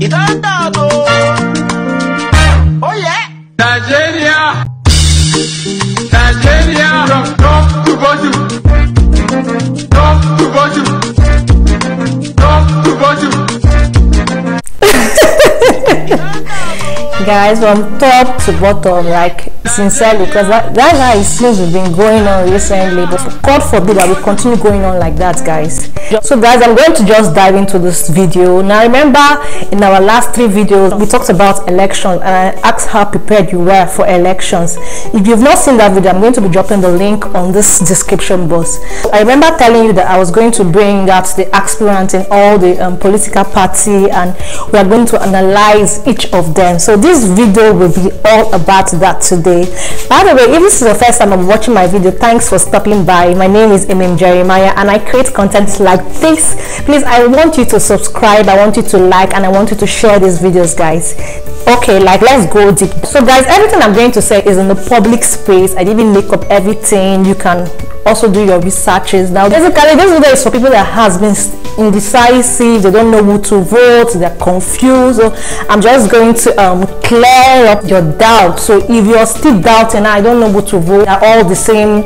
It turned guys from top to bottom like sincerely because that, that's it seems we've been going on recently but god forbid that we continue going on like that guys. So guys i'm going to just dive into this video. Now remember in our last three videos we talked about elections and i asked how prepared you were for elections. If you've not seen that video i'm going to be dropping the link on this description box. I remember telling you that i was going to bring out the aspirants in all the um, political party and we are going to analyze each of them. So this this video will be all about that today. By the way if this is the first time i'm watching my video thanks for stopping by. My name is mm jeremiah and i create content like this. Please i want you to subscribe i want you to like and i want you to share these videos guys. Okay like let's go deep. So guys everything i'm going to say is in the public space. I didn't make up everything. You can also do your researches. Now basically this video is for people that has been indecisive. They don't know who to vote. They're confused. So i'm just going to um, clear up your doubt. So if you're still doubting i don't know who to vote they're all the same.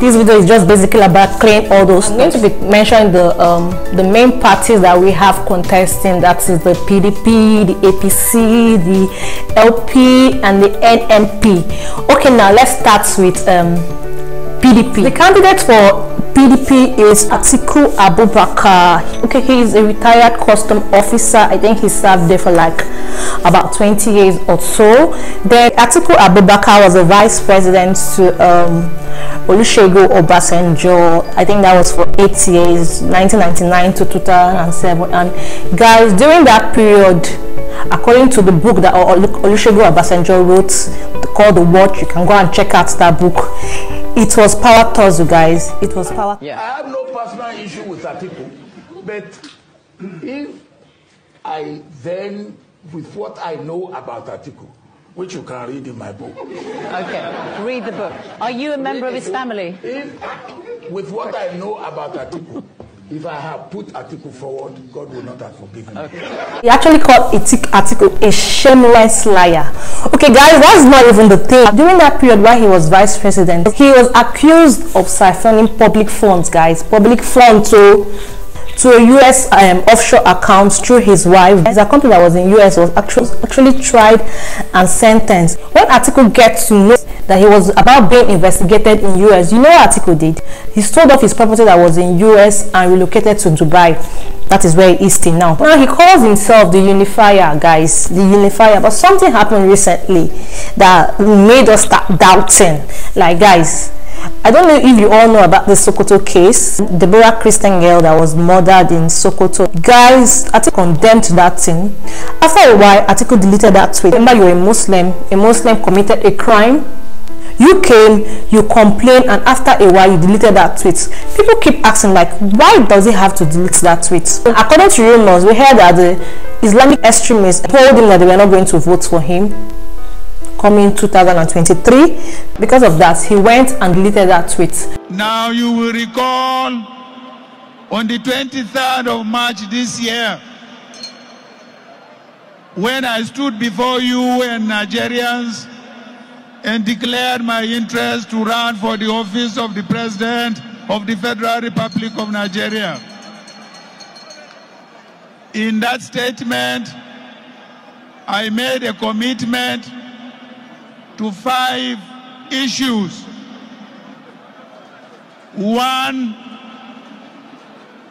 This video is just basically about clearing all those i'm going to be mentioning the um, the main parties that we have contesting. That is the pdp the apc the lp and the nnp okay now let's start with um, PDP. The candidate for PDP is Atiku Abubakar. Okay, he is a retired custom officer. I think he served there for like about 20 years or so. Then Atiku Abubakar was a vice president to um, Obasanjo. I think that was for eight years, 1999 to 2007. And guys, during that period, according to the book that Olusegun Obasanjo wrote called The Watch, you can go and check out that book it was power you guys. It was power. Yeah. I have no personal issue with Atiku, but if I then, with what I know about Atiku, which you can read in my book. Okay, read the book. Are you a member of his family? If, with what I know about Atiku, if I have put Atiku forward, God will not have forgiven me. He actually called Atiku a shameless liar. Okay, guys, that's not even the thing. During that period while he was vice president, he was accused of siphoning public funds, guys. Public funds to to U.S. Um, offshore accounts through his wife. His company that was in U.S. was actually actually tried and sentenced. When Atiku gets to know that he was about being investigated in U.S., you know Atiku did? He sold off his property that was in U.S. and relocated to Dubai. That is where he is still now. Now he calls himself the unifier, guys, the unifier. But something happened recently that made us start doubting. Like, guys, I don't know if you all know about the Sokoto case. Deborah Christian girl that was murdered in Sokoto. Guys, Atiku condemned that thing. After a while, Atiku deleted that tweet. Remember, you're a Muslim. A Muslim committed a crime. You came, you complained, and after a while, you deleted that tweet. People keep asking, like, why does he have to delete that tweet? According to rumors, we heard that the Islamic extremists told him that they were not going to vote for him coming 2023. Because of that, he went and deleted that tweet. Now you will recall on the 23rd of March this year, when I stood before you and Nigerians and declared my interest to run for the office of the President of the Federal Republic of Nigeria. In that statement, I made a commitment to five issues. One,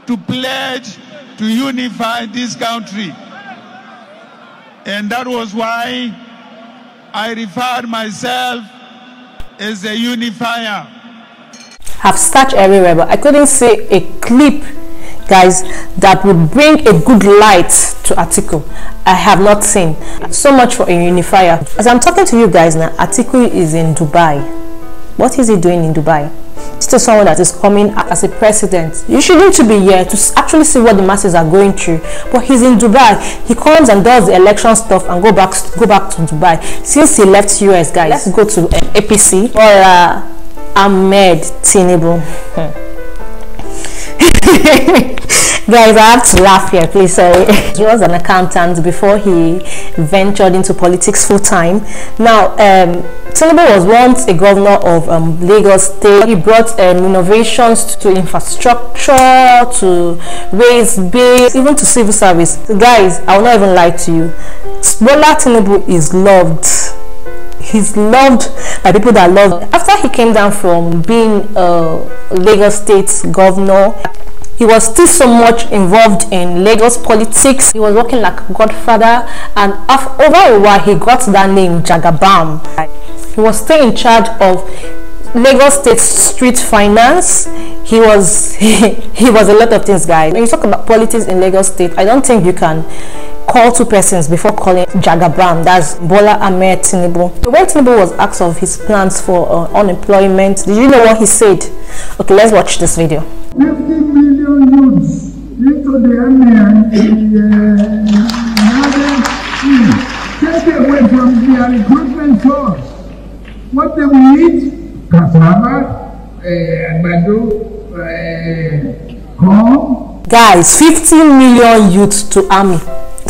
to pledge to unify this country. And that was why I referred myself as a unifier. I've searched everywhere, but I couldn't see a clip guys that would bring a good light to Atiku. I have not seen. So much for a unifier. As I'm talking to you guys now Atiku is in Dubai. What is he doing in Dubai still someone that is coming as a president. You shouldn't to be here to actually see what the masses are going through. But he's in Dubai. He comes and does the election stuff and go back go back to Dubai. Since he left US guys let's go to uh, APC or uh, Ahmed Tinubu. Hmm. Guys, I have to laugh here, please. Sorry. he was an accountant before he ventured into politics full time. Now, um, Tinubu was once a governor of um, Lagos State. He brought um, innovations to infrastructure, to raise base, even to civil service. Guys, I will not even lie to you. Bola Tinubu is loved he's loved by people that love after he came down from being a lagos state governor he was still so much involved in Lagos politics. He was working like godfather and over a while he got that name Jagaban. He was still in charge of Lagos State Street Finance. He was he, he was a lot of things, guys. When you talk about politics in Lagos State, I don't think you can call two persons before calling Jagaban. That's Bola Ahmed Tinubu. When Tinubu was asked of his plans for uh, unemployment, did you know what he said? Okay, let's watch this video. 50 million youths into the army and the uh, take away from their recruitment source. What they will eat, cassava, uh, àgbàdo, uh, corn. Guys, 50 million youths to army.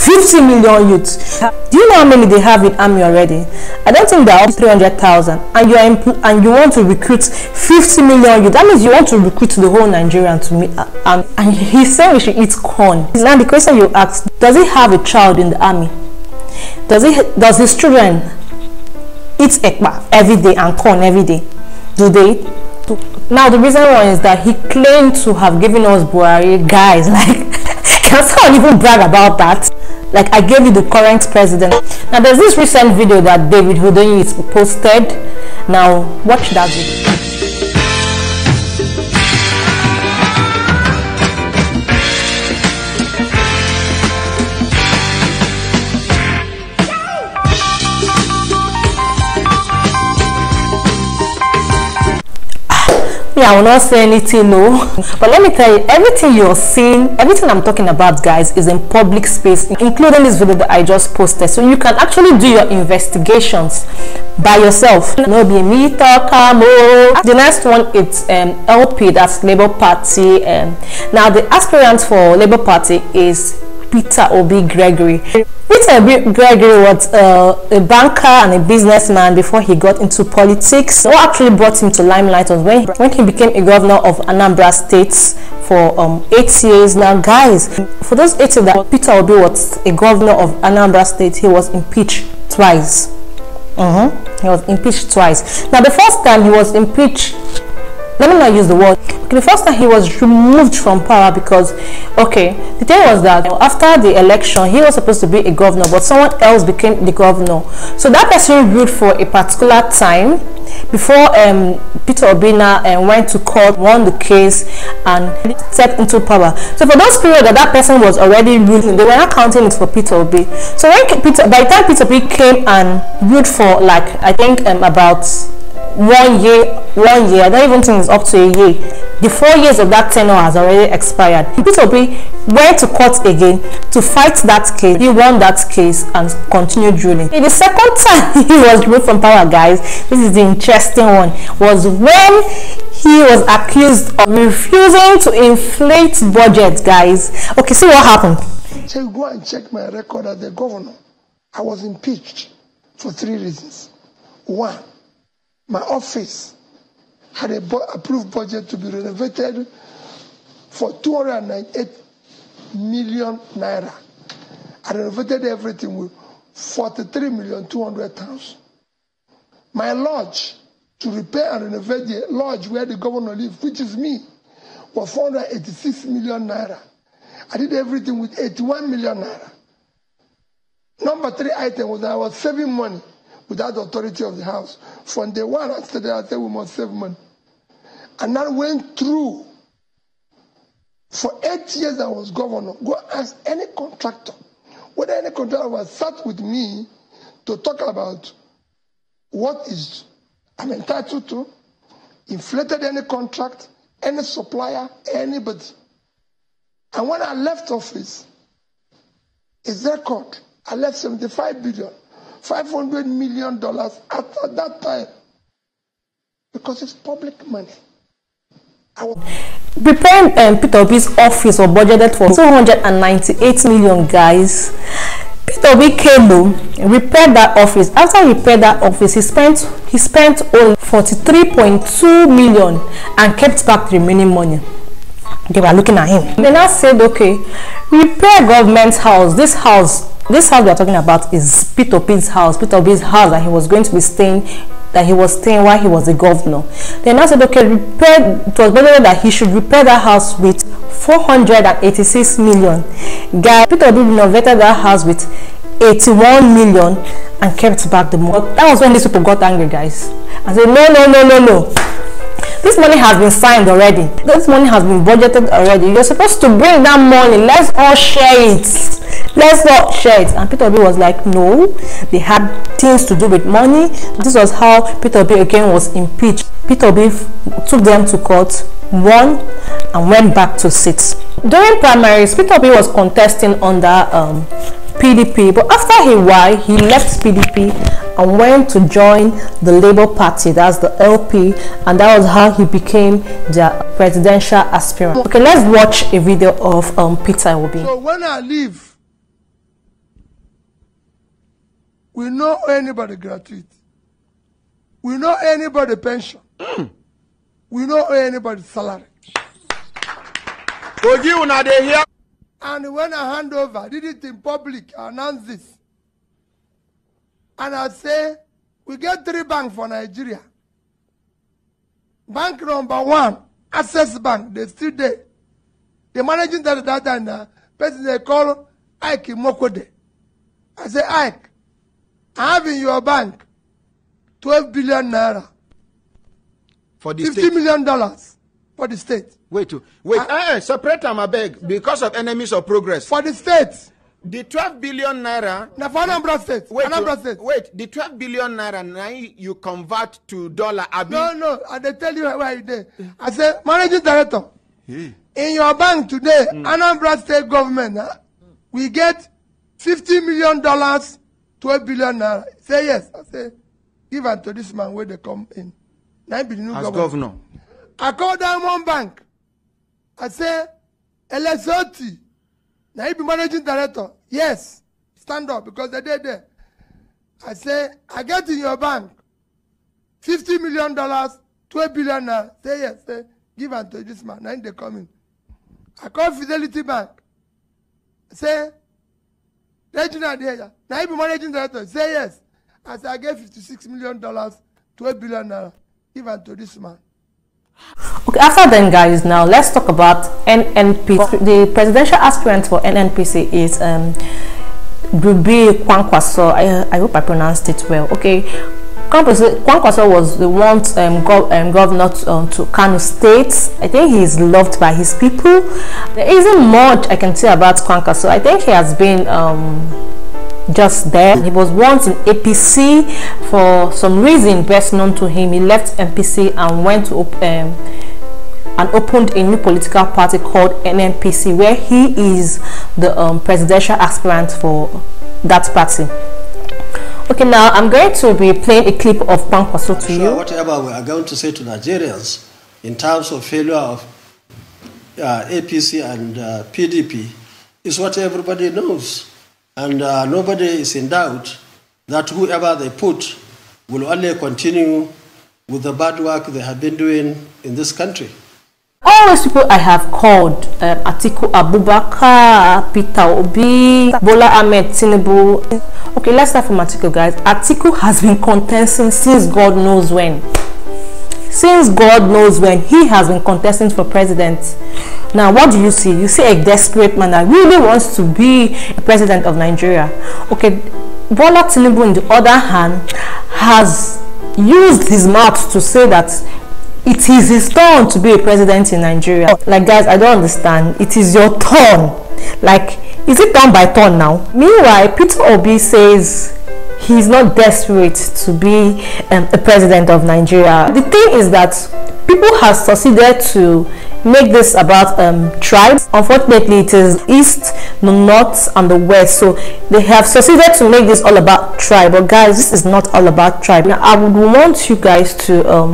50 million youths. Do you know how many they have in army already? I don't think they are 300,000 and you are and you want to recruit 50 million youths. That means you want to recruit the whole Nigerian to meet uh, and, and he said we should eat corn. Now the question you ask, does he have a child in the army? Does he does his children eat ekpa every day and corn every day? Do they? Now the reason why is that he claimed to have given us Buhari guys like can someone even brag about that? Like I gave you the current president. Now there's this recent video that David Hundeyin posted. Now watch that video. I will not say anything no. But let me tell you everything you're seeing everything i'm talking about guys is in public space including this video that i just posted. So you can actually do your investigations by yourself. No be me talk the next one it's um, lp that's labor party um, now the aspirant for labor party is Peter Obi Gregory. Peter Obi Gregory was uh, a banker and a businessman before he got into politics. What actually brought him to limelight was when, when he became a governor of Anambra State for um, eight years. Now, guys, for those eight years that Peter Obi was a governor of Anambra State, he was impeached twice. Uh -huh. He was impeached twice. Now, the first time he was impeached let me not use the word the first time he was removed from power because okay the thing was that after the election he was supposed to be a governor but someone else became the governor so that person ruled for a particular time before um, Peter Obina um, went to court, won the case, and stepped into power. So for those period that that person was already ruling, they were not counting it for Peter Obi. So when Peter, by the time Peter Obi came and ruled for like I think um, about one year one year i don't even think it's up to a year. The four years of that tenure has already expired. Peter obi went to court again to fight that case. He won that case and continued ruling in the second time he was removed from power guys this is the interesting one was when he was accused of refusing to inflate budget guys. Okay see what happened. So go and check my record as the governor. I was impeached for three reasons. One my office had a approved budget to be renovated for 298 million naira. I renovated everything with 43 million 200,000. My lodge to repair and renovate the lodge where the governor lives, which is me, was 486 million naira. I did everything with 81 million naira. Number three item was I was saving money without the authority of the house. From day one, I said, I said we must save money. And that went through. For eight years, I was governor. Go ask any contractor, whether any contractor was sat with me to talk about what is I'm entitled to, inflated any contract, any supplier, anybody. And when I left office, his record, I left 75 billion. $500 million at that time because it's public money. preparing um, Peter Obi's office was budgeted for 298 million guys. Peter came home, repaired that office. After he repaired that office, he spent he spent only 43.2 million and kept back the remaining money. They were looking at him. They now said, okay, repair government's house. This house, this house we are talking about is Peter Obi's house. Peter Obi's house that he was going to be staying that he was staying while he was a governor. Then I said, okay, repair, it was better that he should repair that house with 486 million. Guy, Peter Obi renovated that house with 81 million and kept back the money. That was when these people got angry, guys. And said, no, no, no, no, no. This money has been signed already. This money has been budgeted already. You're supposed to bring that money. Let's all share it let's not share it. And peter obi was like no. They had things to do with money. This was how peter obi again was impeached. Peter obi took them to court won and went back to sit. During primaries peter obi was contesting under um, pdp but after he won he left pdp and went to join the labour party that's the lp and that was how he became the presidential aspirant. Okay let's watch a video of um, peter obi. So when i leave We know anybody gratuity. We know anybody pension. Mm. We know anybody salary. Oji una dey hear. And when I hand over, did it in public, I announce this. And I say, we get three banks for Nigeria. Bank number one, Access Bank, they still there. The managing director that and uh, person they call Ike Mokode. I say, Ike, have in your bank 12 billion naira. For the 50 state. million dollars for the state. Wait, wait, uh, uh, separate them, I beg, because of enemies of progress. For the state. The 12 billion naira. Now for Anambra State. Wait, Anambra State. wait, the 12 billion naira now you convert to dollar. Abi. No, no, I they tell you why you there. I say, managing director, in your bank today, mm. Anambra State government, uh, we get 50 million dollars 12 billion naira. Say yes. I say, give am to this man where they come in. Now be the new As governor. governor. I call Diamond Bank. I say, LSOT. Now he be managing director. Yes. Stand up because they did there. I say, I get in your bank $50 million, 12 billion naira. Say yes. Say, give am to this man. Now they come in. I call Fidelity Bank. Say, Regional there. Now, if you managing director, say yes. Say, I get $56 million, 12 billion naira. Give it to this man. Okay, after then, guys, now let's talk about NNP. The presidential aspirant for NNPC is um, Ruby Kwankwaso. I, I hope I pronounced it well. Okay, Kwankwaso was the one um, gov um, governor to, um, to Kano State. I think he is loved by his people. There isn't much I can say about Kwankwaso. I think he has been um, just there. He was once in APC for some reason best known to him. He left MPC and went to um, and opened a new political party called NNPC where he is the um, presidential aspirant for that party. Okay, now I'm going to be playing a clip of Kwankwaso to sure, you. Whatever we are going to say to Nigerians in terms of failure of uh, APC and uh, PDP is what everybody knows. And uh, nobody is in doubt that whoever they put will only continue with the bad work they have been doing in this country. All those people I have called, um, Atiku Abubakar, Peter Obi, Bola Ahmed Tinubu. Okay, let's start from Atiku, guys. Atiku has been contesting since God knows when. Since God knows when, he has been contesting for president. Now, what do you see? You see a desperate man that really wants to be a president of Nigeria. Okay, Bola Tinubu, on the other hand, has used his mouth to say that it is his turn to be a president in Nigeria. Like, guys, I don't understand. It is your turn. Like, is it done by turn now? Meanwhile, Peter Obi says he's not desperate to be um, a president of Nigeria. The thing is that people have succeeded to make this about um, tribes. Unfortunately, it is east, the north, and the west. So they have succeeded to make this all about tribe. But guys, this is not all about tribe. Now, I would want you guys to um,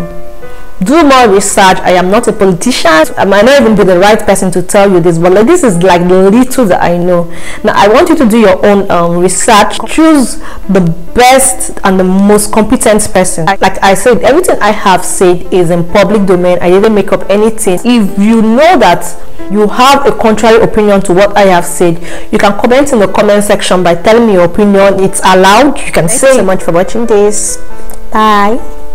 do more research. I am not a politician. I might not even be the right person to tell you this but like this is like the little that i know. Now i want you to do your own um, research. Choose the best and the most competent person. Like i said everything i have said is in public domain. I didn't make up anything. If you know that you have a contrary opinion to what i have said you can comment in the comment section by telling me your opinion. It's allowed. You can say so much for watching this. Bye